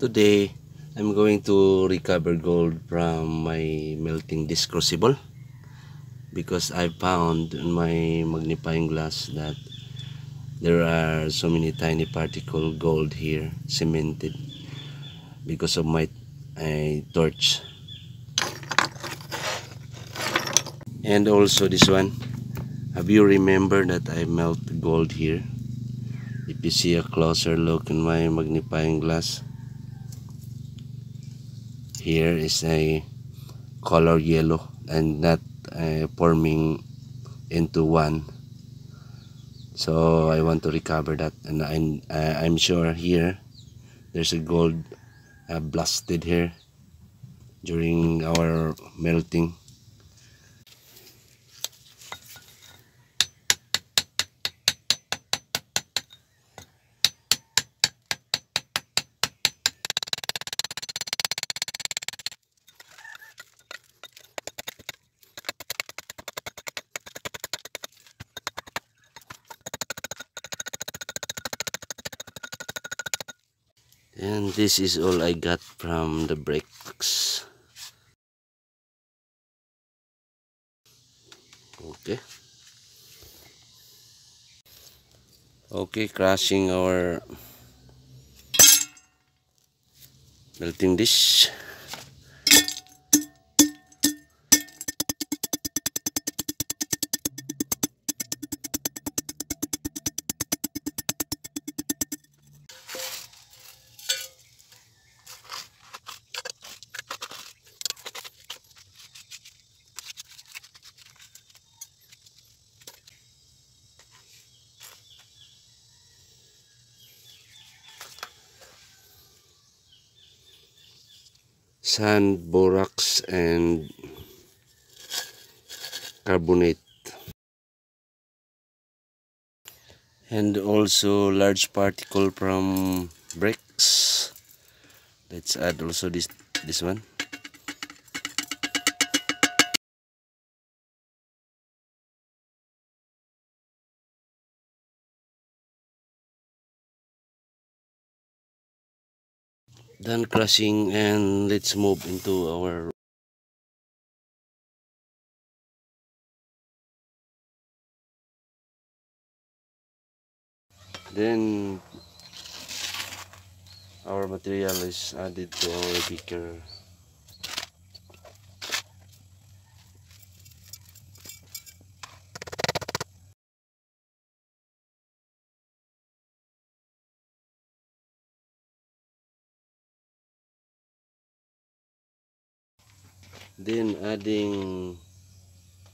Today, I'm going to recover gold from my melting disc crucible because I found in my magnifying glass that there are so many tiny particle gold here cemented because of my uh, torch. And also this one. Have you remember that I melt gold here? If you see a closer look in my magnifying glass here is a color yellow and not uh, forming into one. So I want to recover that. And I'm, uh, I'm sure here there's a gold uh, blasted here during our melting and this is all I got from the bricks okay. Okay crushing our melting dish sand, borax, and carbonate. And also large particle from bricks. Let's add also this this one. Done crushing and let's move into our then our material is added to our beaker then adding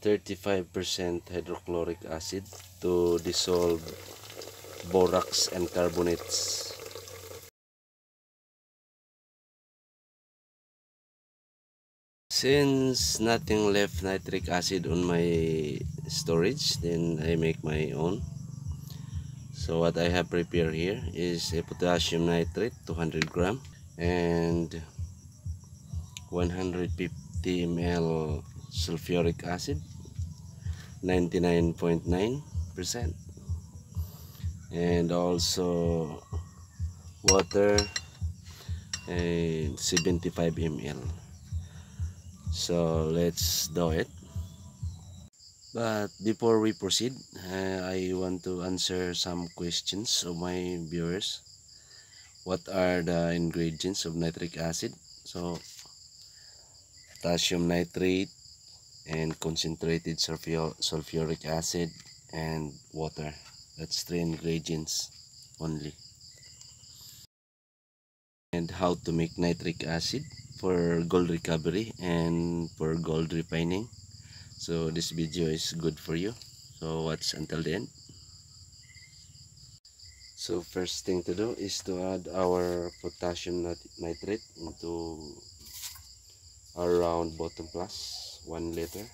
35% hydrochloric acid to dissolve borax and carbonates. Since nothing left nitric acid on my storage then I make my own. So what I have prepared here is a potassium nitrate 200 gram and 150 ml sulfuric acid 99.9 percent. And also water and 75 ml so let's do it. But before we proceed uh, I want to answer some questions of my viewers. What are the ingredients of nitric acid? So potassium nitrate and concentrated sulfuric acid and water. That's three ingredients only. And how to make nitric acid for gold recovery and for gold refining. So this video is good for you. So watch until the end. So first thing to do is to add our potassium nitrate into around bottom plus one liter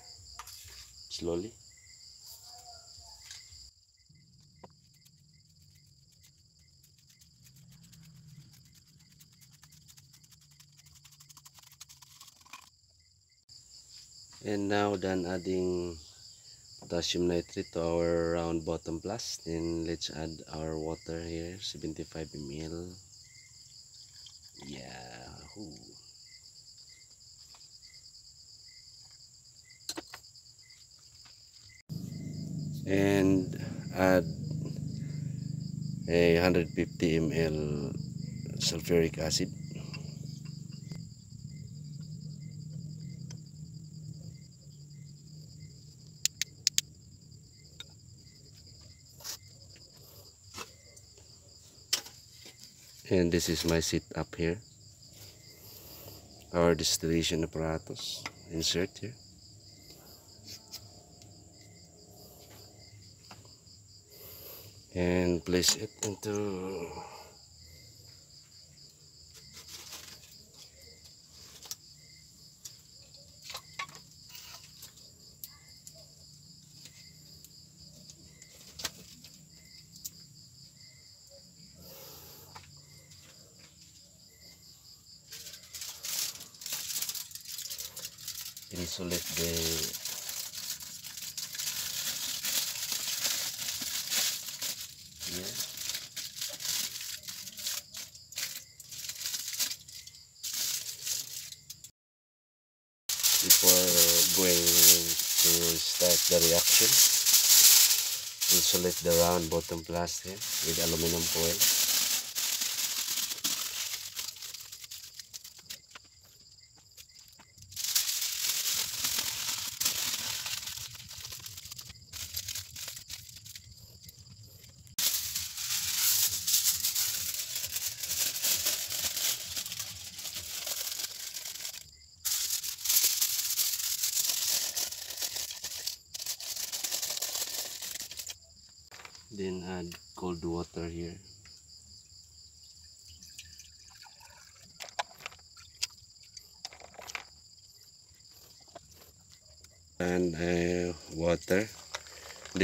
slowly and now done adding potassium nitrate to our round bottom flask then let's add our water here 75 ml yeah Yahoo! And add a 150 ml sulfuric acid. And this is my seat up here. Our distillation apparatus. Insert here and place it into insulate the round bottom plastic with aluminum foil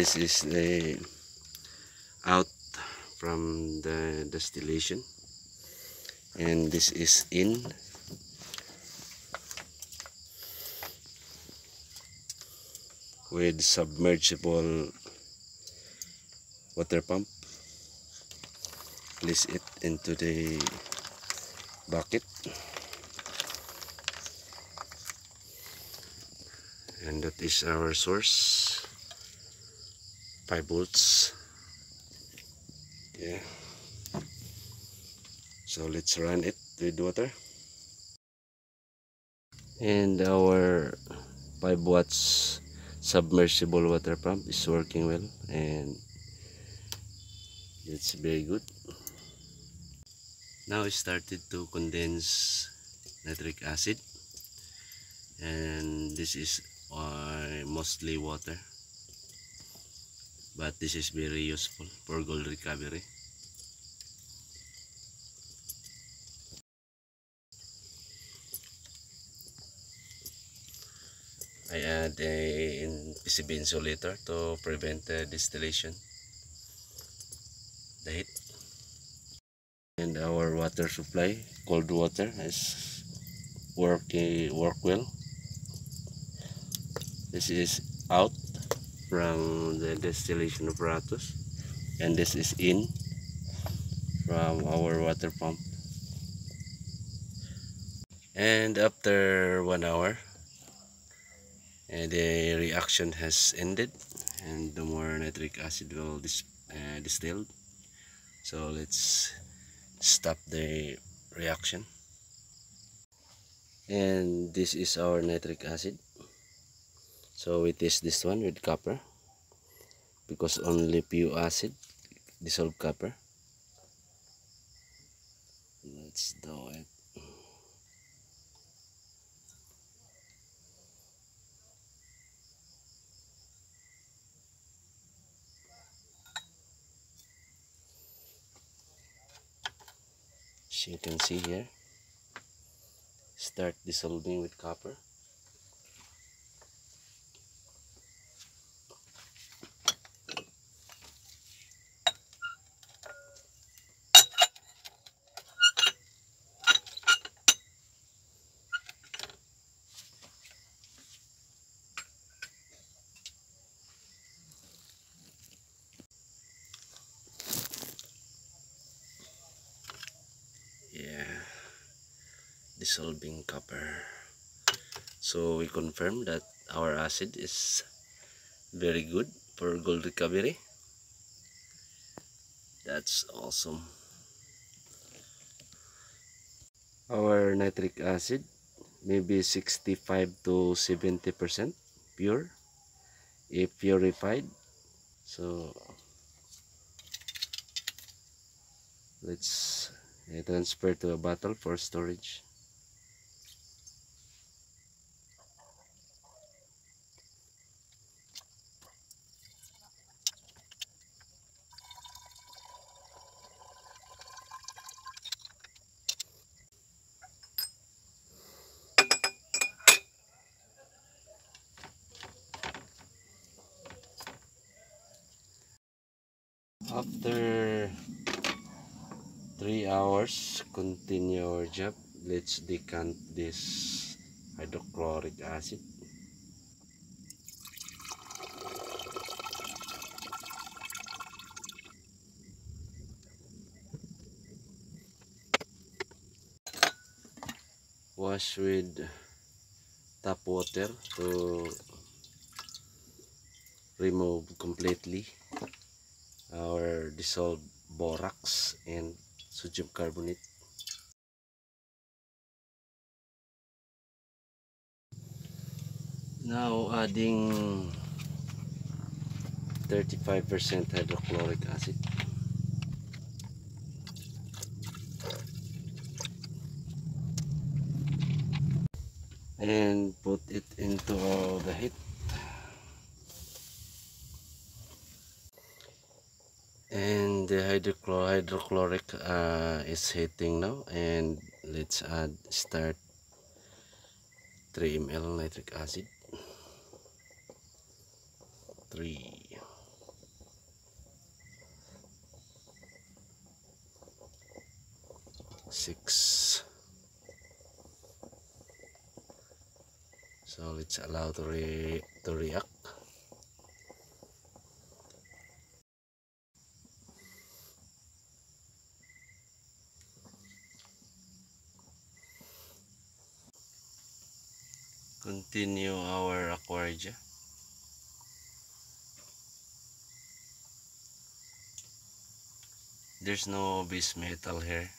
this is the out from the distillation. And this is in with submergible water pump. Place it into the bucket. And that is our source 5 volts yeah. So let's run it with water. And our 5 watts submersible water pump is working well and it's very good. Now it started to condense nitric acid. And this is uh, mostly water but this is very useful for gold recovery. I add a PCB insulator to prevent the distillation. The heat. And our water supply cold water has work work well. This is out from the distillation apparatus and this is in from our water pump. And after one hour and the reaction has ended and the more nitric acid will dis uh, distilled. So let's stop the reaction. And this is our nitric acid so it is this one with copper. Because only pure acid dissolve copper. Let's do it. As you can see here start dissolving with copper yeah dissolving copper. So we confirm that our acid is very good for gold recovery. That's awesome. Our nitric acid maybe 65 to 70 percent pure if purified. So let's uh, transfer to a bottle for storage after three hours continue our job. Let's decant this hydrochloric acid. Wash with tap water to remove completely our dissolved borax and sodium carbonate. Now adding 35% hydrochloric acid. And put it into the heat the hydrochlor hydrochloric uh, is heating now and let's add start 3 ml nitric acid. 3 6 so let's allow to, re to react continue our aquargia there's no base metal here.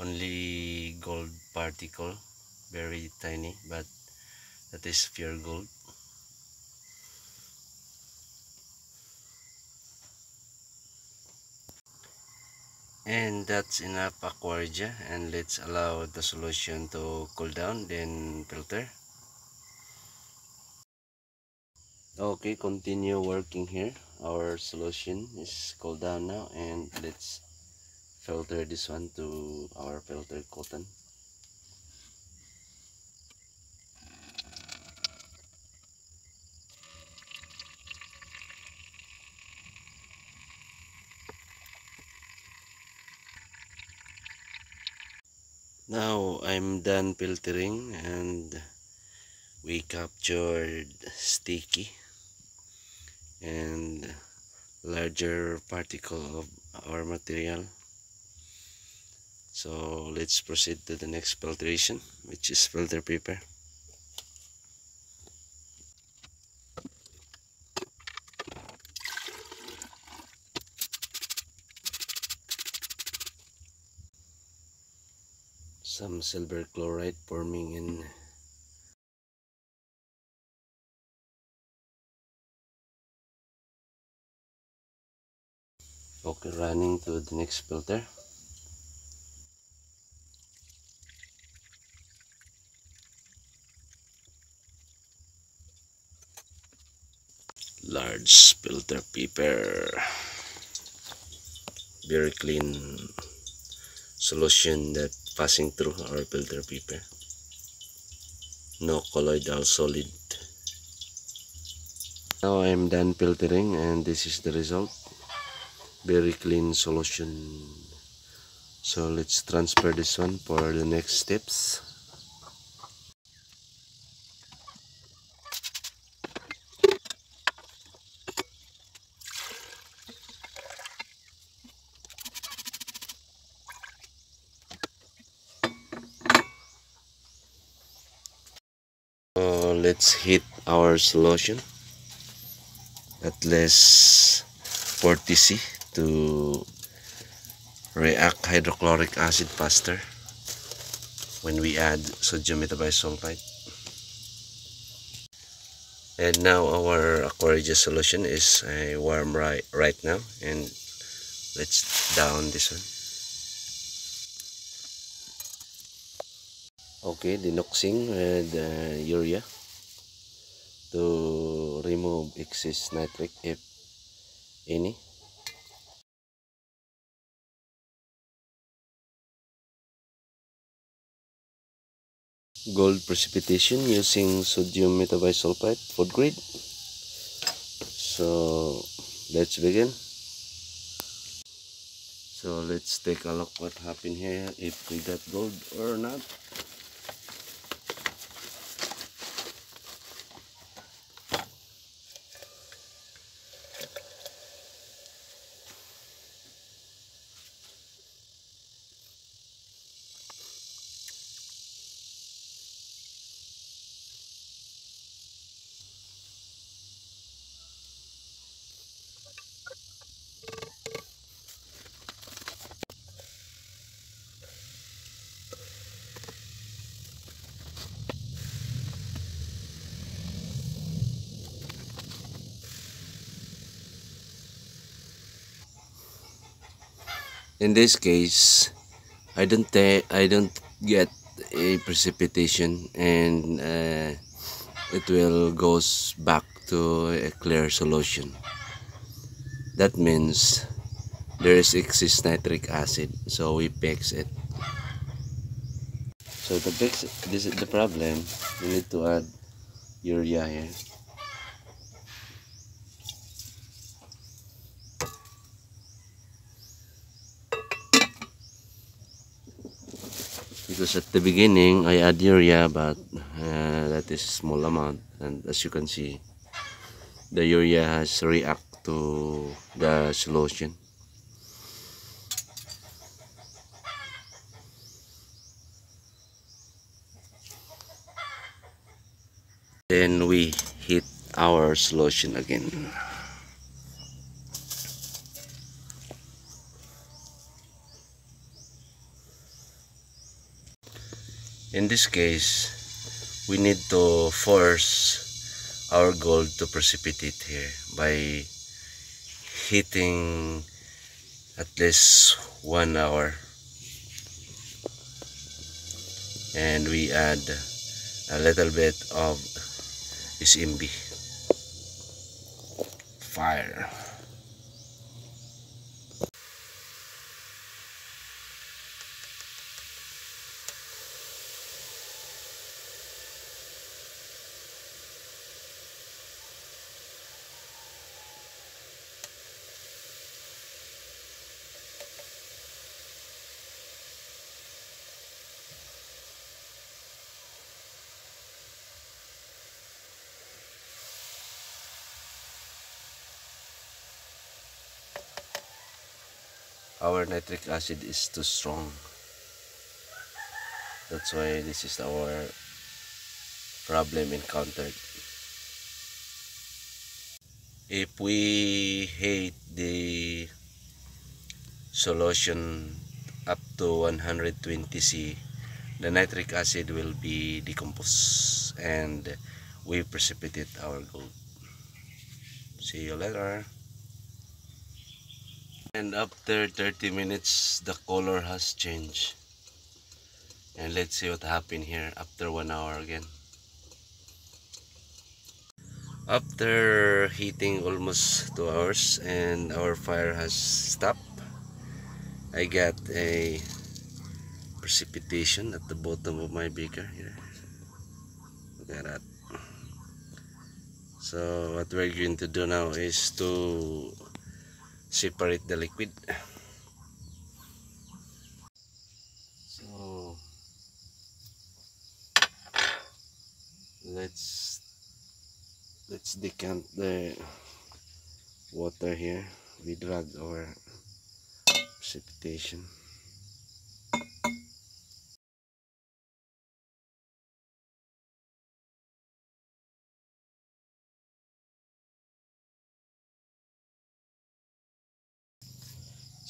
Only gold particle very tiny but that is pure gold and that's enough aqua regia and let's allow the solution to cool down then filter. Okay continue working here. Our solution is cooled down now and let's filter this one to our filter cotton now I'm done filtering and we captured sticky and larger particle of our material. So let's proceed to the next filtration which is filter paper some silver chloride forming in okay running to the next filter. Large filter paper. Very clean solution that passing through our filter paper no colloidal solid. Now I'm done filtering and this is the result. Very clean solution. So let's transfer this one for the next steps So let's heat our solution at least 40 C to react hydrochloric acid faster when we add sodium metabisulfite. And now our aquarius solution is uh, warm right, right now and let's down this one. Okay, denoxing with uh, urea to remove excess nitric if any. Gold precipitation using sodium metabisulfite for grade. So let's begin. So let's take a look what happened here if we got gold or not. In this case I don't I don't get a precipitation and uh, it will goes back to a clear solution. That means there is excess nitric acid so we fix it. So to fix this is the problem. We need to add urea here at the beginning I add urea but uh, that is small amount. And as you can see the urea has react to the solution. Then we heat our solution again in this case we need to force our gold to precipitate here by heating at least one hour. And we add a little bit of isimbi fire our nitric acid is too strong. That's why this is our problem encountered. If we heat the solution up to 120 C the nitric acid will be decomposed and we precipitate our gold. See you later and after 30 minutes the color has changed. And let's see what happened here after one hour again. After heating almost two hours and our fire has stopped. I got a precipitation at the bottom of my beaker here. Look at that so what we're going to do now is to separate the liquid. So let's let's decant the water here we drag our precipitation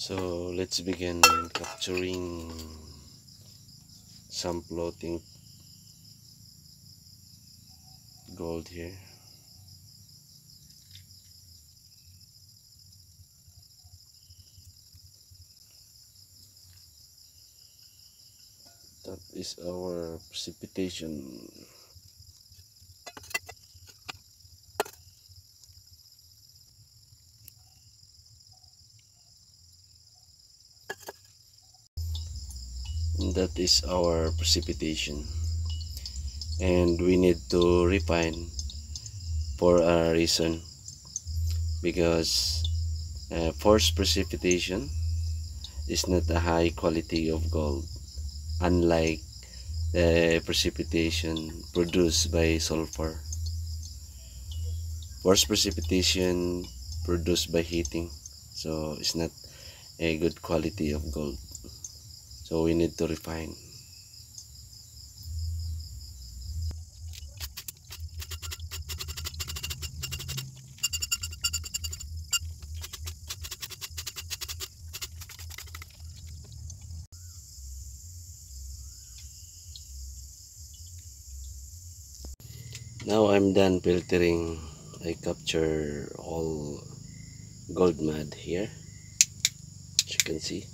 So let's begin capturing some floating gold here. That is our precipitation. That is our precipitation. And we need to refine for a reason. Because uh, forced precipitation is not a high quality of gold. Unlike the precipitation produced by sulfur. Forced precipitation produced by heating. So it's not a good quality of gold so we need to refine. Now I'm done filtering. I capture all gold mud here. As you can see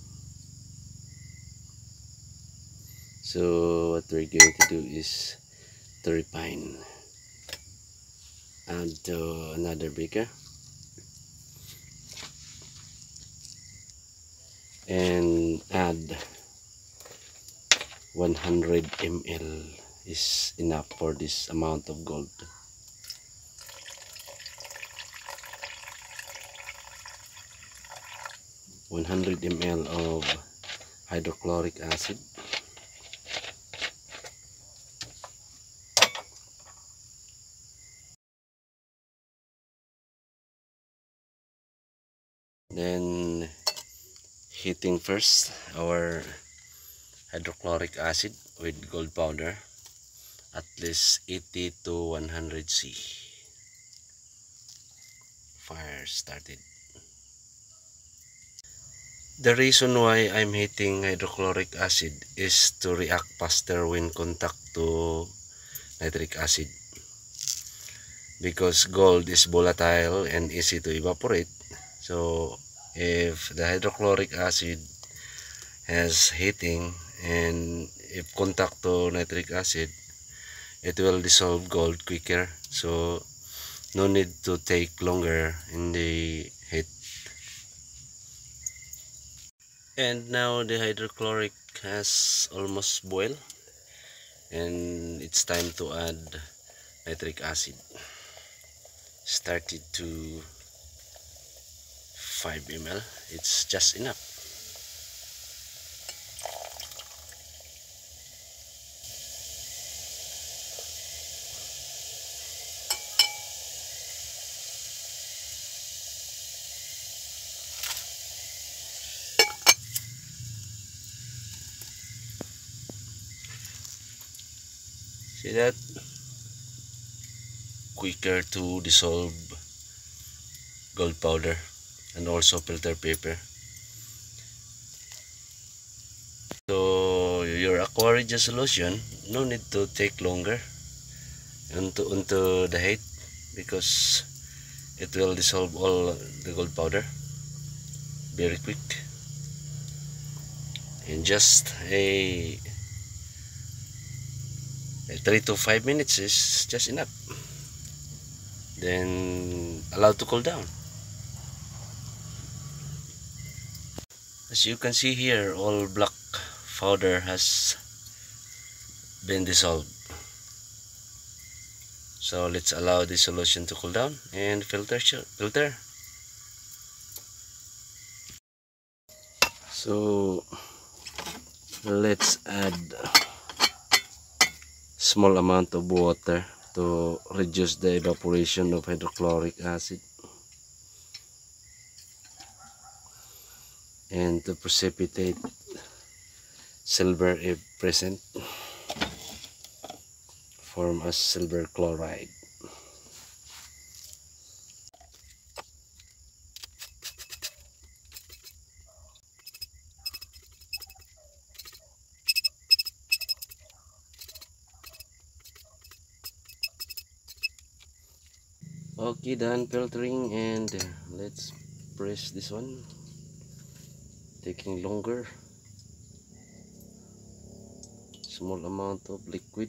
so what we're going to do is to refine add to uh, another beaker. And add 100 ml is enough for this amount of gold. One hundred ml of hydrochloric acid then heating first our hydrochloric acid with gold powder at least 80 to 100 C. Fire started. The reason why I'm heating hydrochloric acid is to react faster when contact to nitric acid. Because gold is volatile and easy to evaporate so if the hydrochloric acid has heating and if contact to nitric acid it will dissolve gold quicker. So no need to take longer in the heat. And now the hydrochloric has almost boiled and it's time to add nitric acid. Started to 5 ml it's just enough. See that? Quicker to dissolve gold powder and also filter paper. So your aqua solution no need to take longer into, into the heat because it will dissolve all the gold powder very quick. In just a, a 3 to 5 minutes is just enough. Then allow to cool down as you can see here all black powder has been dissolved. So let's allow the solution to cool down and filter filter. So let's add small amount of water to reduce the evaporation of hydrochloric acid and to precipitate silver if present form a silver chloride. Okay done filtering and let's press this one taking longer. Small amount of liquid.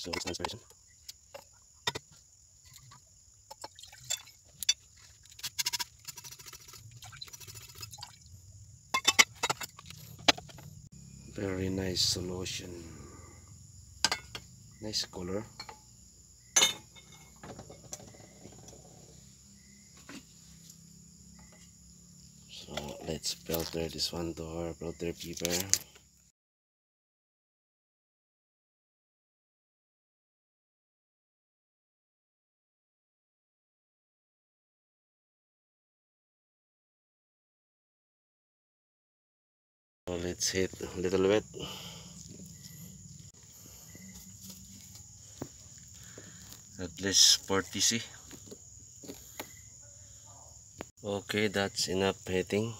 So nice very nice solution. Nice color so let's filter this one door filter paper so let's hit a little bit. At least 40 c. Okay that's enough hitting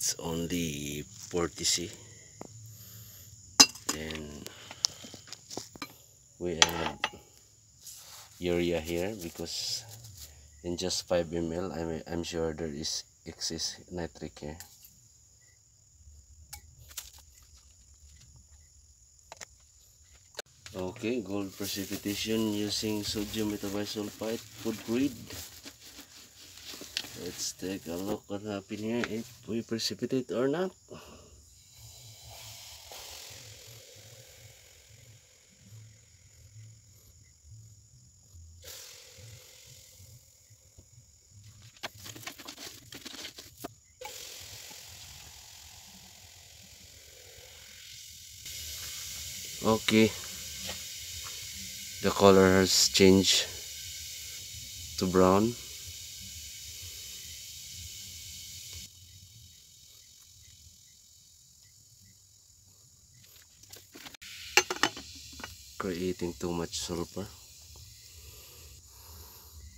it's only 40 c and we add urea here because in just 5 ml I'm, I'm sure there is excess nitric here Okay, gold precipitation using sodium metabisulfite food grade. Let's take a look what happened here if we precipitate or not. Okay the color has changed to brown too much sulfur.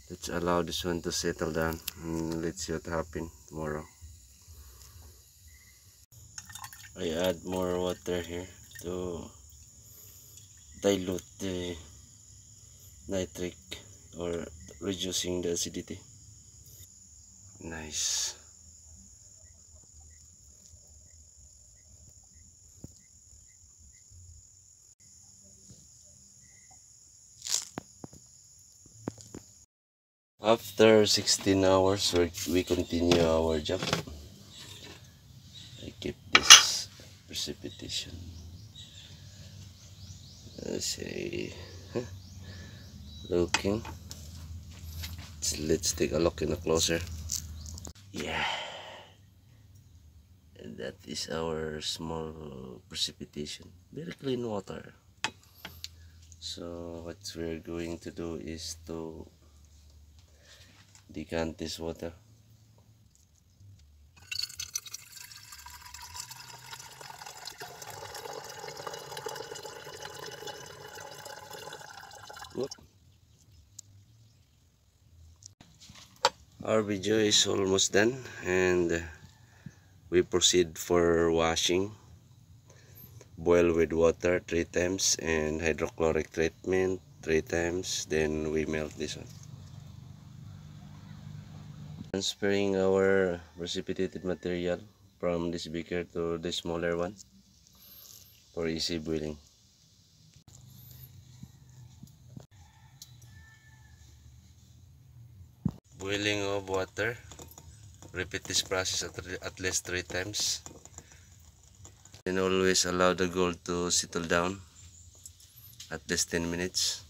Let's allow this one to settle down and let's see what happens tomorrow. I add more water here to dilute the nitric or reducing the acidity. Nice after 16 hours we continue our job. I keep this precipitation. Let's say looking. Let's, let's take a look in a closer. Yeah. And that is our small precipitation. Very clean water. So what we're going to do is to decant this water. Whoop. our video is almost done and we proceed for washing. Boil with water three times and hydrochloric treatment three times then we melt this one transferring our precipitated material from this beaker to the smaller one for easy boiling boiling of water. Repeat this process at, at least three times. And always allow the gold to settle down at least 10 minutes.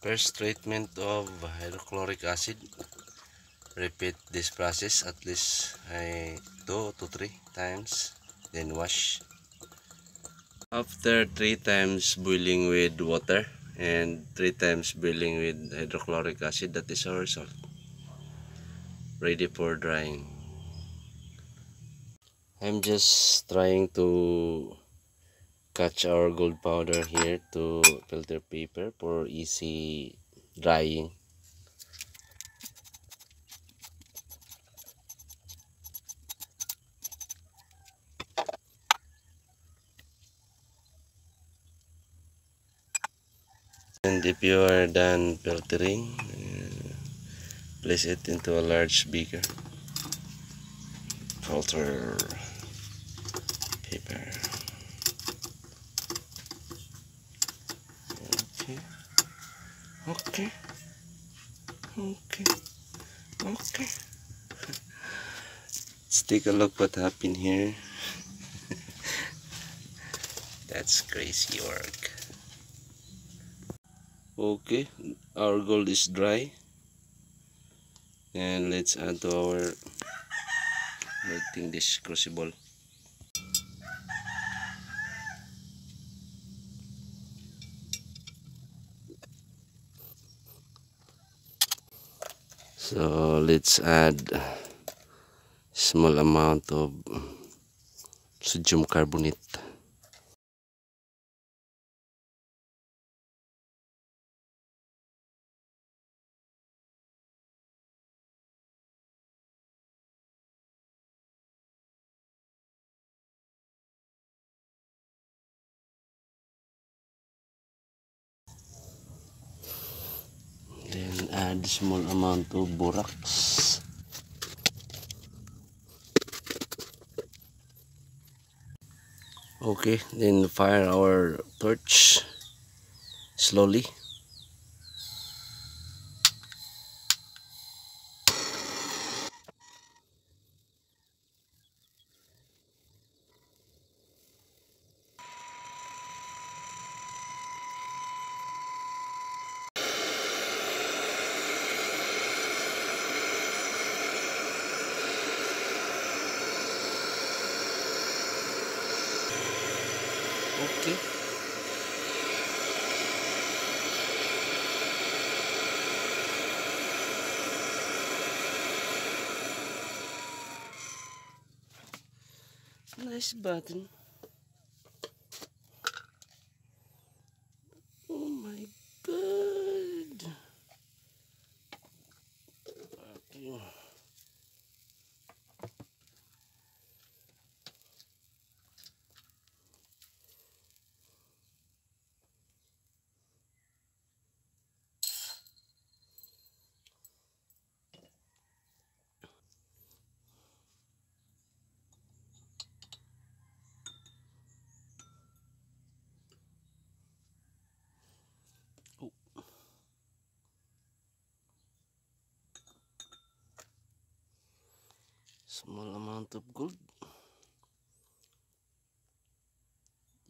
First treatment of hydrochloric acid repeat this process at least uh, 2 to 3 times then wash. After 3 times boiling with water and three times boiling with hydrochloric acid that is our salt. Ready for drying. I'm just trying to catch our gold powder here to filter paper for easy drying and if you are done filtering uh, place it into a large beaker. Filter paper. Okay. Okay. Okay. Okay. Let's take a look what happened here. That's crazy work okay our gold is dry. And let's add to our melting dish crucible so let's add small amount of sodium carbonate small amount of borax. Okay then fire our torch slowly nice button oh my god okay. Small amount of gold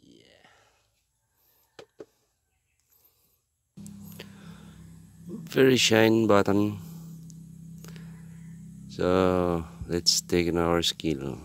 yeah. Very shine button. So let's take our skill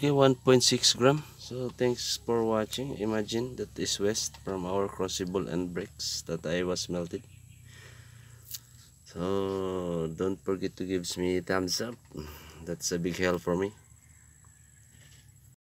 okay 1.6 gram. So thanks for watching. Imagine that is waste from our crucible and bricks that I was melted so don't forget to give me thumbs up. That's a big help for me